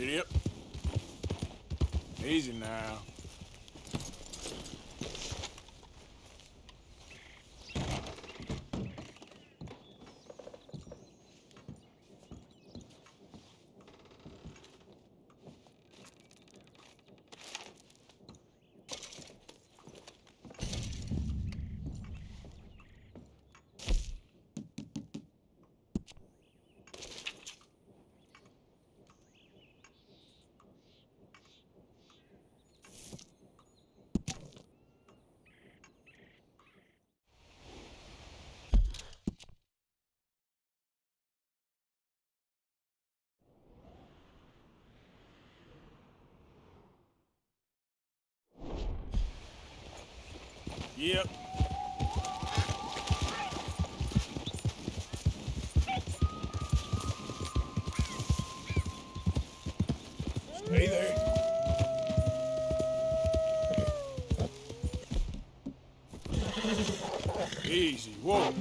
Idiot. Easy now. Yep. Stay there. Easy. Whoa.